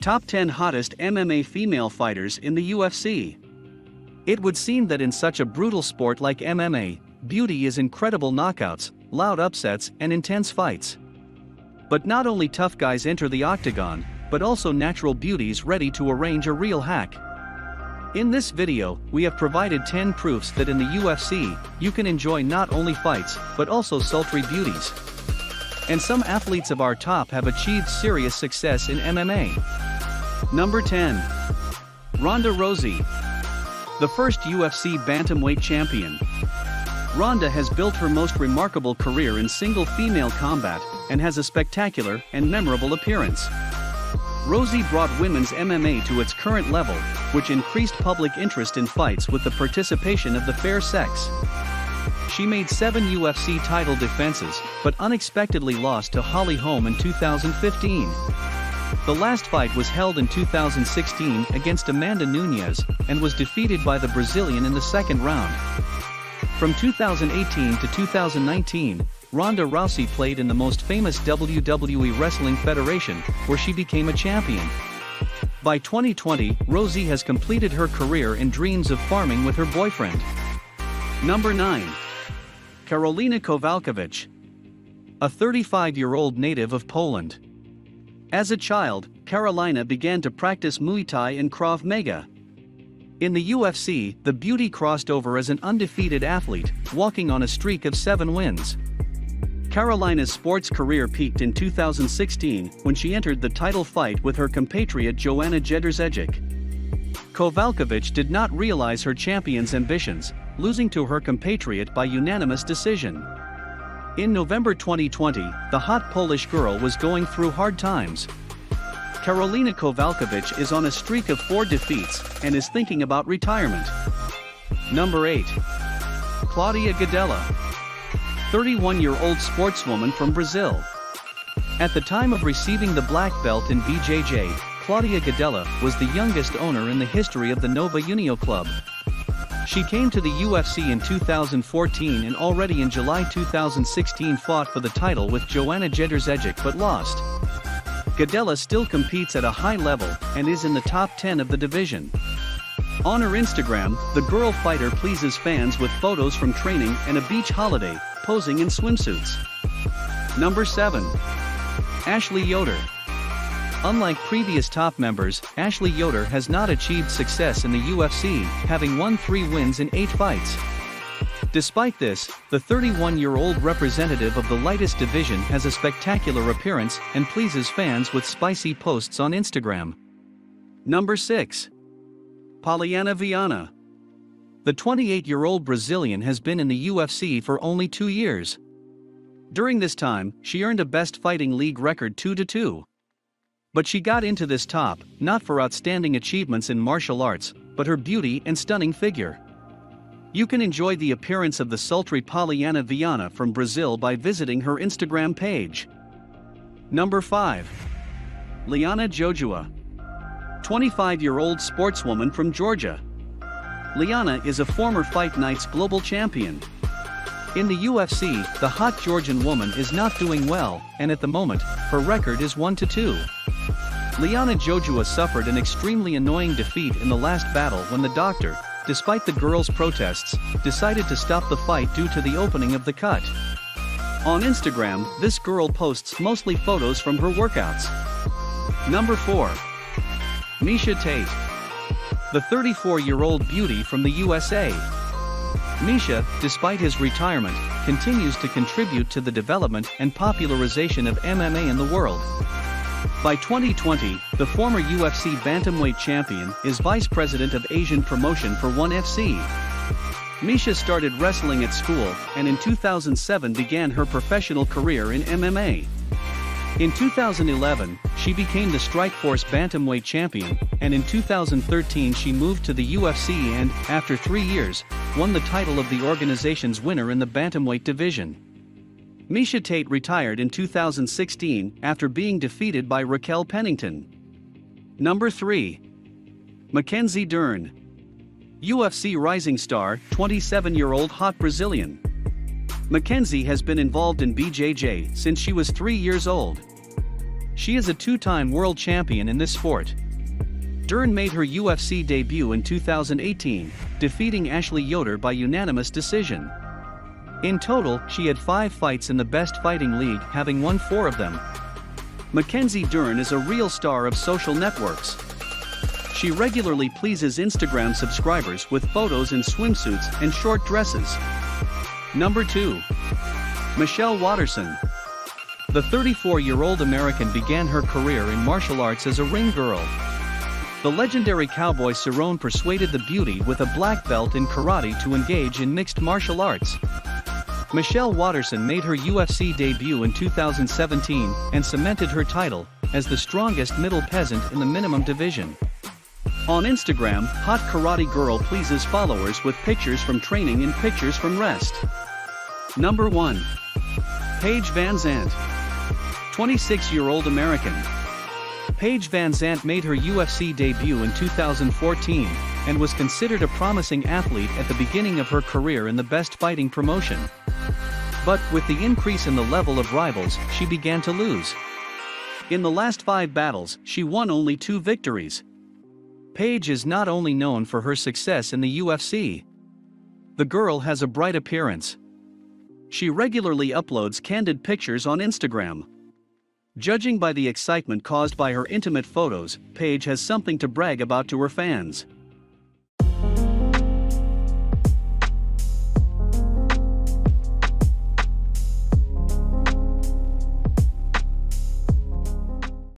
Top 10 Hottest MMA Female Fighters in the UFC. It would seem that in such a brutal sport like MMA, beauty is incredible knockouts, loud upsets, and intense fights. But not only tough guys enter the octagon, but also natural beauties ready to arrange a real hack. In this video, we have provided 10 proofs that in the UFC, you can enjoy not only fights, but also sultry beauties. And some athletes of our top have achieved serious success in MMA. Number 10. Ronda Rousey. The first UFC Bantamweight champion. Ronda has built her most remarkable career in single female combat and has a spectacular and memorable appearance. Rousey brought women's MMA to its current level, which increased public interest in fights with the participation of the fair sex. She made seven UFC title defenses, but unexpectedly lost to Holly Holm in 2015. The last fight was held in 2016 against Amanda Nunes and was defeated by the Brazilian in the second round. From 2018 to 2019, Ronda Rousey played in the most famous WWE Wrestling Federation, where she became a champion. By 2020, Rousey has completed her career and dreams of farming with her boyfriend. Number 9. Karolina Kowalkiewicz. A 35-year-old native of Poland. As a child, Karolina began to practice Muay Thai and Krav Maga. In the UFC, the beauty crossed over as an undefeated athlete, walking on a streak of seven wins. Karolina's sports career peaked in 2016 when she entered the title fight with her compatriot Joanna Jedrzejczyk. Kowalkiewicz did not realize her champion's ambitions, losing to her compatriot by unanimous decision. In November 2020, the hot Polish girl was going through hard times. Karolina Kowalkiewicz is on a streak of four defeats and is thinking about retirement. Number 8. Claudia Gadelha. 31-year-old sportswoman from Brazil. At the time of receiving the black belt in BJJ, Claudia Gadelha was the youngest owner in the history of the Nova União Club. She came to the UFC in 2014 and already in July 2016 fought for the title with Joanna Jedrzejczyk but lost. Gadelha still competes at a high level and is in the top 10 of the division. On her Instagram, the girl fighter pleases fans with photos from training and a beach holiday, posing in swimsuits. Number 7. Ashley Yoder. Unlike previous top members, Ashley Yoder has not achieved success in the UFC, having won three wins in eight fights. Despite this, the 31-year-old representative of the lightest division has a spectacular appearance and pleases fans with spicy posts on Instagram. Number 6. Polyana Viana. The 28-year-old Brazilian has been in the UFC for only two years. During this time, she earned a best fighting league record 2-2. But she got into this top, not for outstanding achievements in martial arts, but her beauty and stunning figure. You can enjoy the appearance of the sultry Polyana Viana from Brazil by visiting her Instagram page. Number 5. Liana Jojua. 25-year-old sportswoman from Georgia. Liana is a former Fight Nights global champion. In the UFC, the hot Georgian woman is not doing well, and at the moment, her record is 1-2. Liana Jojua suffered an extremely annoying defeat in the last battle when the doctor, despite the girl's protests, decided to stop the fight due to the opening of the cut. On Instagram, this girl posts mostly photos from her workouts. Number 4. Miesha Tate. The 34-year-old beauty from the USA. Miesha, despite his retirement, continues to contribute to the development and popularization of MMA in the world. By 2020, the former UFC Bantamweight champion is vice president of Asian promotion for ONE FC. Miesha started wrestling at school and in 2007 began her professional career in MMA. In 2011, she became the Strikeforce Bantamweight champion, and in 2013 she moved to the UFC and, after three years, won the title of the organization's winner in the Bantamweight division. Miesha Tate retired in 2016 after being defeated by Raquel Pennington. Number 3. Mackenzie Dern. UFC rising star, 27-year-old hot Brazilian. Mackenzie has been involved in BJJ since she was 3 years old. She is a two-time world champion in this sport. Dern made her UFC debut in 2018, defeating Ashley Yoder by unanimous decision. In total, she had five fights in the Best Fighting League, having won four of them. Mackenzie Dern is a real star of social networks. She regularly pleases Instagram subscribers with photos in swimsuits and short dresses. Number 2. Michelle Waterson. The 34-year-old American began her career in martial arts as a ring girl. The legendary cowboy Cerrone persuaded the beauty with a black belt in karate to engage in mixed martial arts. Michelle Waterson made her UFC debut in 2017 and cemented her title as the strongest middle peasant in the minimum division. On Instagram, Hot Karate Girl pleases followers with pictures from training and pictures from rest. Number 1. Paige Van VanZant. 26-year-old American. Paige Van VanZant made her UFC debut in 2014 and was considered a promising athlete at the beginning of her career in the best fighting promotion. But with the increase in the level of rivals, she began to lose. In the last five battles, she won only two victories. Paige is not only known for her success in the UFC. The girl has a bright appearance. She regularly uploads candid pictures on Instagram. Judging by the excitement caused by her intimate photos, Paige has something to brag about to her fans.